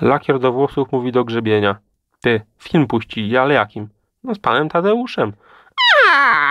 Lakier do włosów mówi do grzebienia. Ty, film puścili, ale jakim? No z panem Tadeuszem. A,